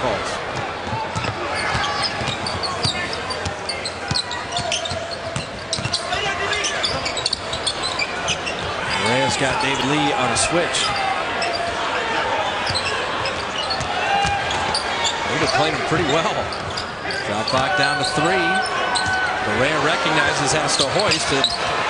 calls. Reyes got David Lee on a switch. They've been playing pretty well. Shot clock down to three. Correa recognizes has to hoist it.